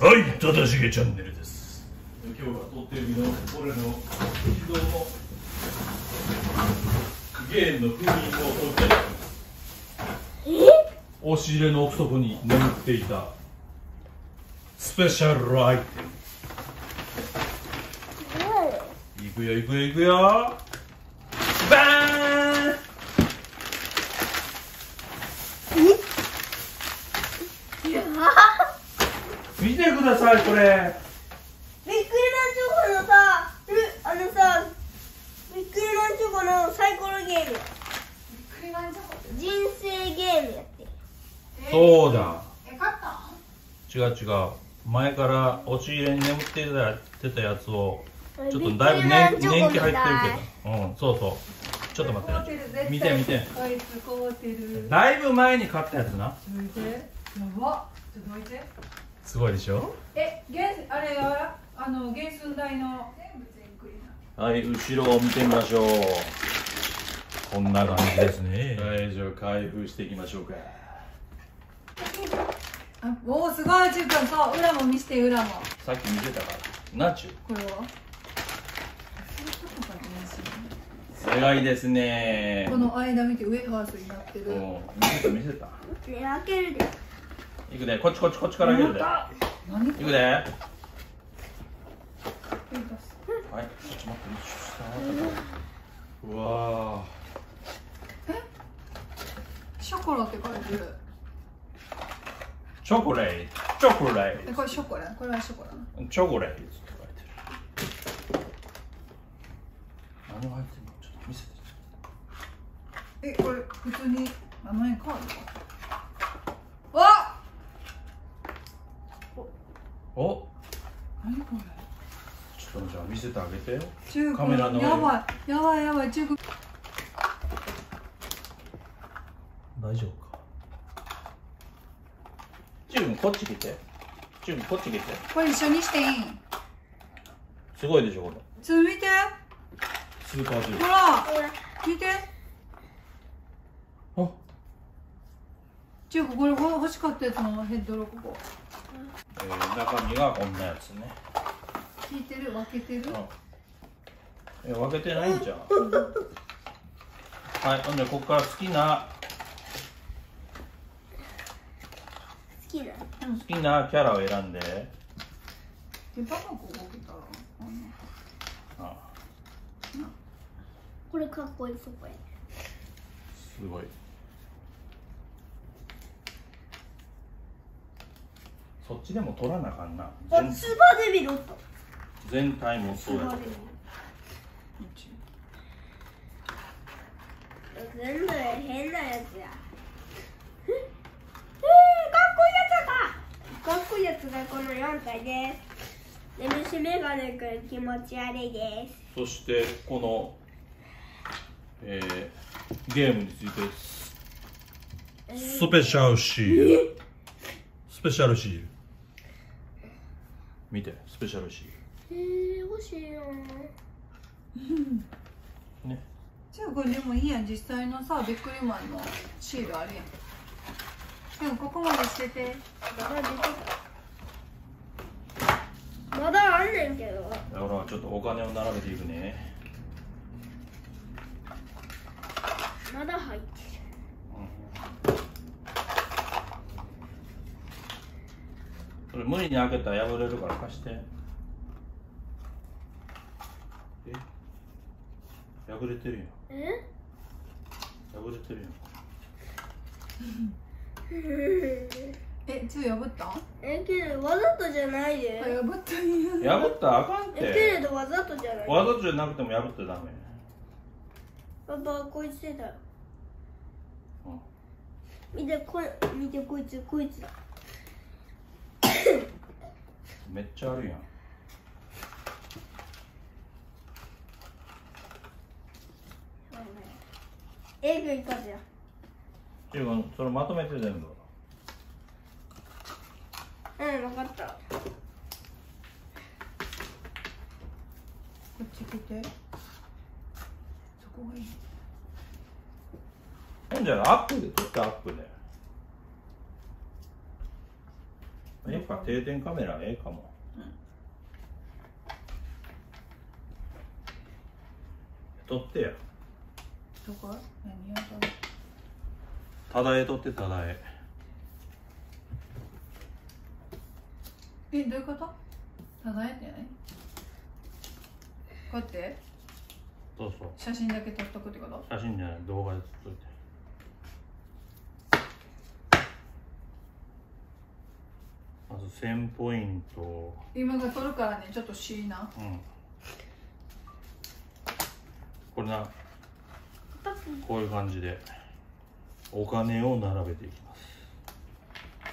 はい正しげチャンネルです。今日はとっておきの俺の一度のゲームの封印を解いて押し入れの奥底に眠っていた。スペシャルアイテム。い。くよいくよいくよバーン見てくださいこれビックリマンチョコのさ、ルあのさ、ビックリマンチョコのサイコロゲーム。人生ゲームやって。そうだえ、買った？ん違う違う前から押し入れに眠ってたたやつをちょっとだいぶ年年季入ってるけどうんそうそうちょっと待ってね見て見て。だいぶ前に買ったやつなどいて。やば。ちょっとどいて。すごいでしょ？え、原あれやあの原寸大の。全部全クリな。はい後ろを見てみましょうこんな感じですねはいじゃあ開封していきましょうかあ、おおすごいちゅうくんそう裏も見せて裏も。さっき見てたからナチュこれは？早いですねこの間見てウェハースになってる。うん見せた？見せたね、開けるで。いくでこっちこっちこっちから開けるで何いくではいちょっと待ってうわショコラって書いてる。ーチョコレートチョコレーえ、これショコラこれはショコラトチョコレートって書いてる何が入ってんのちょっと見せてえ、これ普通に名前カードわお何これちょっとじゃあ見せてあげてよ。中カメラのやばいやばいやばい中国大丈夫か？チューブこっち来て。チューブこっち来て。これ一緒にしていい？んすごいでしょこれ。ちょ見て。スーパーチューブほら見て。あ。中国これ欲しかったやつのヘッドロここえー、中身がこんなやつね聞いてる？分けてる？え分けてないんじゃん。はいほんでここから好きな？好きな。好きなキャラを選んで。手羽箱がけたらあ。これかっこいいそこや。すごい。そっちでも取らなあかんな。あ、全スーパーデビルおった。全体もそうや全部変なやつや。えー、かっこいいやつだ。かっこいいやつがこの4体です。で、虫眼鏡くん気持ち悪いです。そしてこの、えー、ゲームについてスペシャルシールスペシャルシール見てスペシャルシえー、欲しいよ。ー ルね中国でもいいやん実際のさビックリマンのシールあるやん。でもここまでしてて。まだ出てた。まだあんねんけど。だからちょっとお金を並べていくね。まだ入ってそれ無理に開けたら破れるから貸してえ？破れてるやんる。え？破れてるやん え中破った？え、けどわざとじゃないで。あ破ったんや破ったらあかんっえ、けてれどわざとじゃない。わざとじゃなくても破ってダメパパ、こいつだ。うん見て、これ、見て、こいつ、こいつだ。めっちゃあるやんえぐい数や。中国それまとめて全部。うん、わかった。こっち来て。そこがいい。ほんじゃアップで撮ってアップで。やっぱあ定点カメラええかも、うん。撮ってやどこ？何？を撮るただえ撮ってただええどういうこと？ただえって何？こうやって？そうそう。写真だけ撮っとくってこと？写真じゃない。動画で撮っといて。まず1000ポイント。今が撮るからねちょっとしいなうん。これなこういう感じでお金を並べていきます。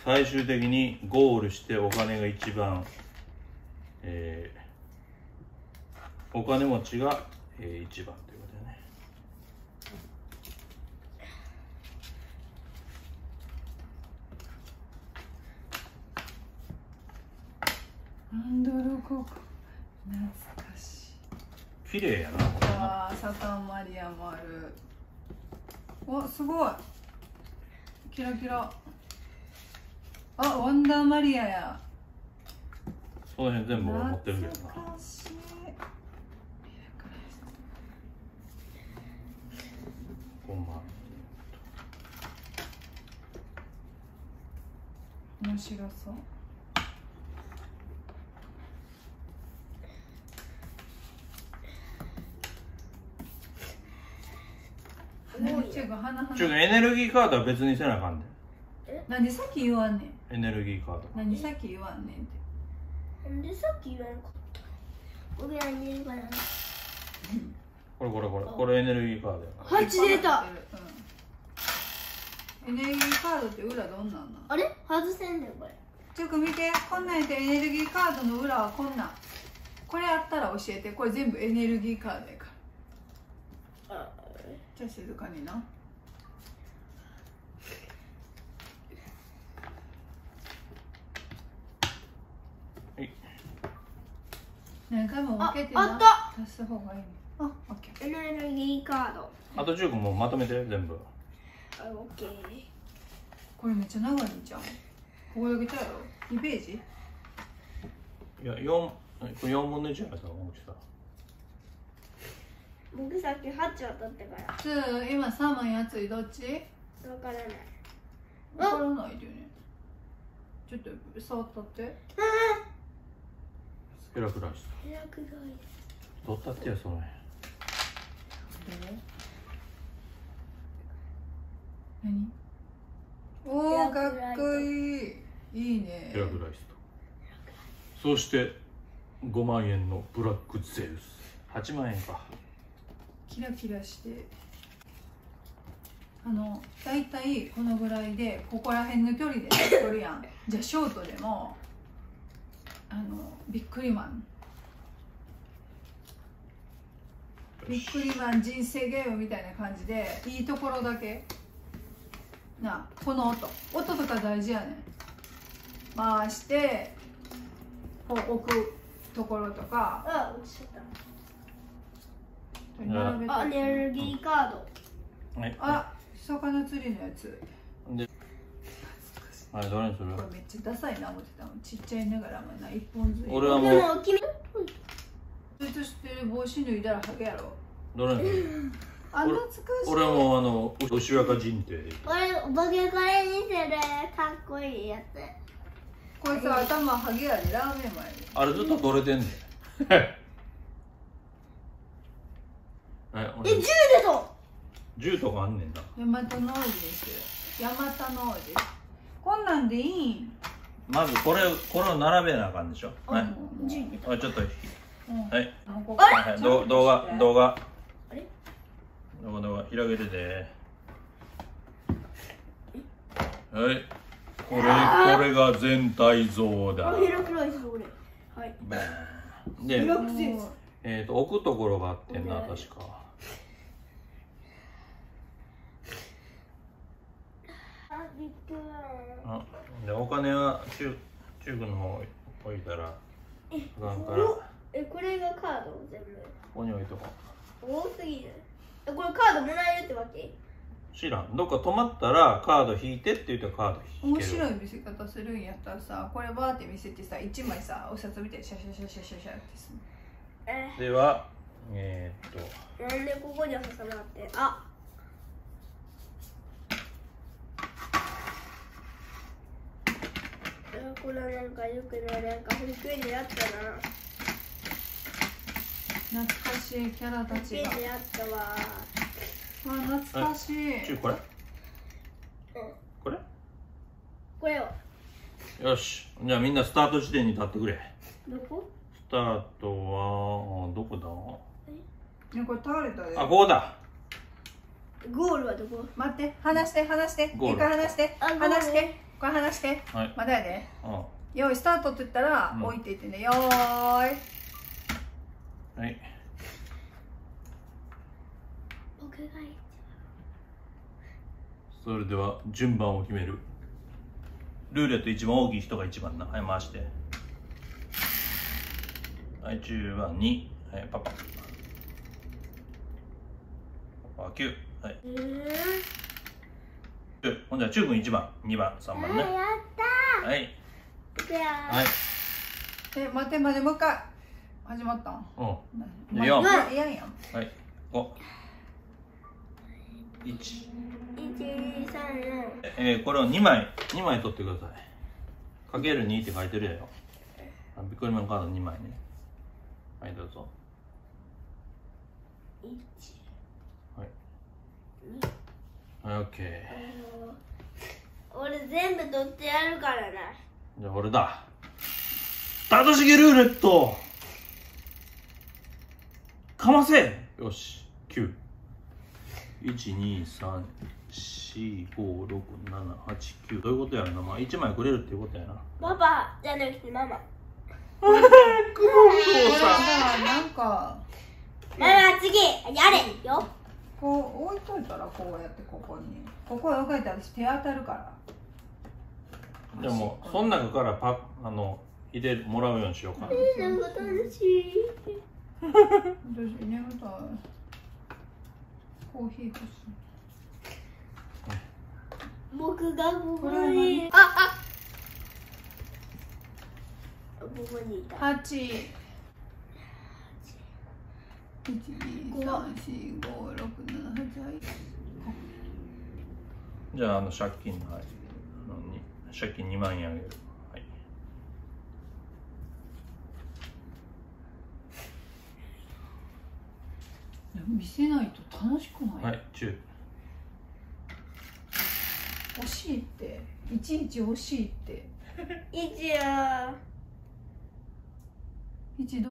最終的にゴールしてお金が一番えーお金持ちが、えー一番ということでね。ハンドルココ懐かしい。綺麗やな。あーサタンマリアもあるおすごい。キラキラ。あワンダーマリアや。その辺全部俺持ってるけどな。懐かしい。5万面白そう何ちゅうちょ花エネルギーカードは別にせなあかんね何さっき言わんねん。んエネルギーカード。何さっき言わんねんって。なんでさっき言わなかった僕らにいるかなこれこれこれ。これエネルギーカードや。から8出たうん。エネルギーカードって裏どんなんなん？あれ？外せんねんこれ。ちょっと見て。こんなんやってエネルギーカードの裏はこんなん。これあったら教えて。これ全部エネルギーカードやから。あじゃあ静かにな。はい。何回も分けてなああ足す方がいいね。あオッケー。エネルギーカード。あと10個もうまとめて全部。あオッケー。これめっちゃ長いんじゃん。ここだけちゃうやろ。2ページ？いや4これ4分の1やからさ大きさ僕さっき8当たったから。つー今寒い暑いどっち？わからない。分からないでね。ちょっと触ったって？スペラクライスヘラクガイ。取ったってやその辺何？おおかっこいい。いいね。ヘラクライスとそして5万円のブラックゼウス。8万円かキラキラして。あの大体このぐらいでここら辺の距離で撮るやん。じゃあショートでもあのビックリマン。ビックリマン人生ゲームみたいな感じでいいところだけ。なあこの音。音とか大事やねん。回してこう置くところとか。あ落ちちゃっ並べて。たあエネルギーカード。はい。あ魚釣りのやつ。であれどれにする？これめっちゃダサいな思ってたのちっちゃいながらもな一本ずつ俺はもうでも君それとしてる帽子脱いだらハゲやろ。どれにする？あ俺懐かしい。俺はもうあの牛若人定で俺ボケこれにするかっこいいやつ。こいつ頭ハゲやでラーメンマンやであれずっと取れてんねん はいえ俺10でと。10とかあんねんな。ヤマタノオジにするヤマタノオジこんなんでいいん？まずこれこれを並べなあかんでしょ？はい。うん10でちょっと。うん。はい。もうここ。はい。ど動画動画。あれ？動画動画。広げてて。はい。これこれが全体像だ。ヘラクライス俺はい。バーン。でえー、と置くところがあってんな確かあびっくりあでお金は中中国の方置いたらあから。こえこれがカード？全部こに置いとこ多すぎる。えこれカードもらえるってわけ？知らん。どっか止まったらカード引いてって言ったらカード引ける。面白い見せ方するんやったらさこれバーって見せてさ1枚さお札みたいにシャシャシャシャシャシャってするえ。ではえー、っと。なんでここに挟まって？ああこれなんかよくないなんか保育園であったな。懐かしいキャラた保育ちが園であったわ。あ懐かしい。ちこれ？うん。これ？これをよし。じゃあみんなスタート地点に立ってくれ。どこ？スタートはどこねこれ倒れたで。だあここだ。ゴールはどこ？待って離して離して。ゴール。離して。離してこれ離して。はい。まだやで。うん用意スタートって言ったらうん。置いていってね。よーい。はい。僕がそれでは順番を決める。ルーレット一番大きい人が一番な。はい回して。はい10番にはいパパ。パパ9はい。うん10ほんじゃ中君1番。2番。3番ね。あやったはい。ーいくよはい。え待って待ってもう一回。始まったん？うん。ま四まいやんやん。はい。5 1一二三えー、これを2枚。2枚取ってください。かける2って書いてるやよあビックリマンカード2枚ね。はいどうぞ。一。はい。二。はい OK 俺全部取ってやるからな。じゃあ俺だ。正しげルーレット。かませよし。9 123456789どういうことやろな。まあ1枚くれるっていうことやな。パパじゃなくてママ。久保これだからなんか。ママ次。やれ。よこう置いといたらこうやってここに。ここへ置かれて私手当たるから。でもその中からパあの入れるもらうようにしようかな。なんか楽しい。私眠たいコーヒー欲しい僕がここにああ。ここにいた。八。一二三四五六七八はい。じゃああの借金のはいあのに借金2万円あげるはい見せないと楽しくない。はい中惜しいって。いちいち惜しいって。一応一度。